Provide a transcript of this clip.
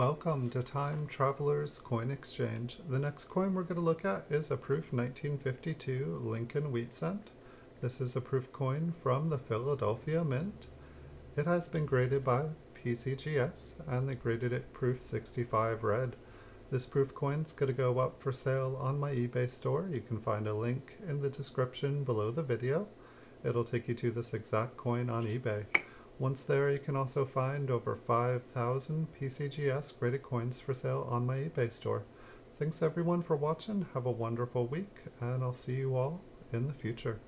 Welcome to Time Traveler's Coin Exchange. The next coin we're going to look at is a proof 1952 Lincoln Wheat Cent. This is a proof coin from the Philadelphia Mint. It has been graded by PCGS and they graded it proof 65 red. This proof coin is going to go up for sale on my eBay store. You can find a link in the description below the video. It'll take you to this exact coin on eBay. Once there, you can also find over 5,000 PCGS graded coins for sale on my eBay store. Thanks everyone for watching, have a wonderful week, and I'll see you all in the future.